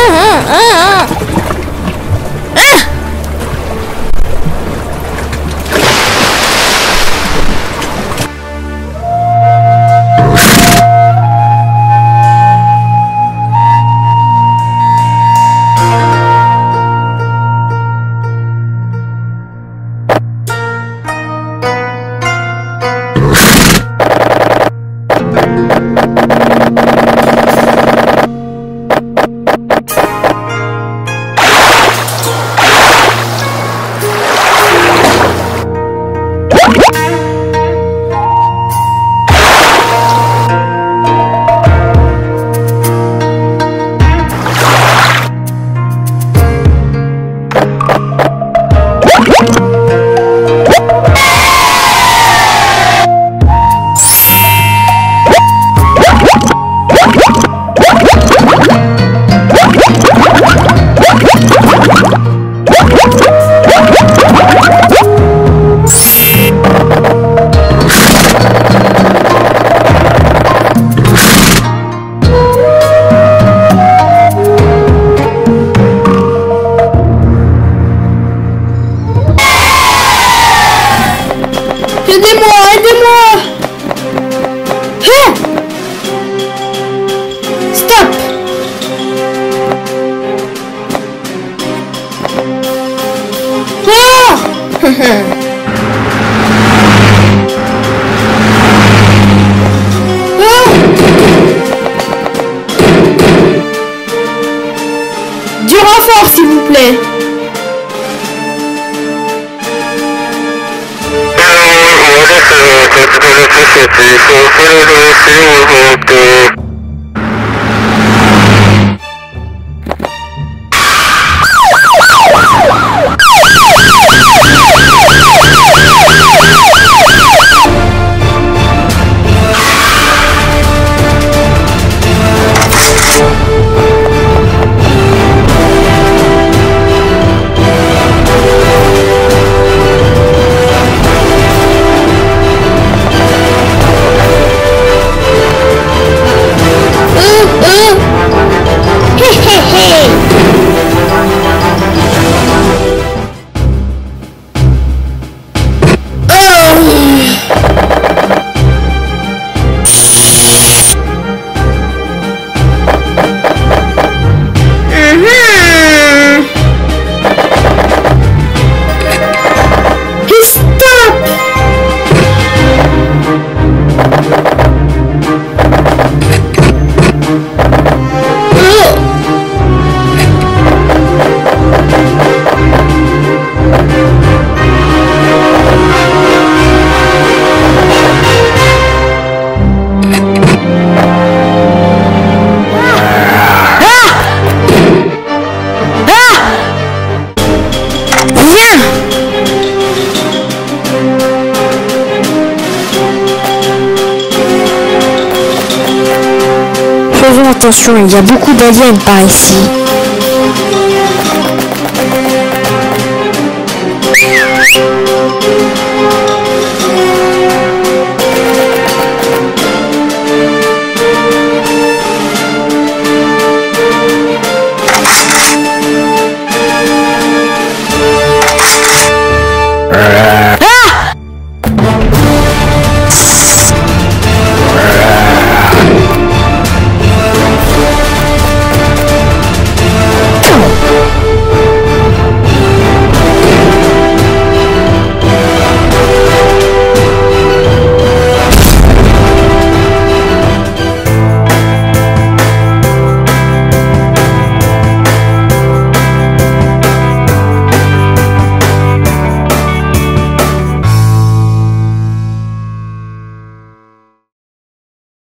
嗯ん、嗯ん、Aidez-moi ah Stop! Oh s'il vous plaît. Thank you. attention, il y a beaucoup d'aliens par ici.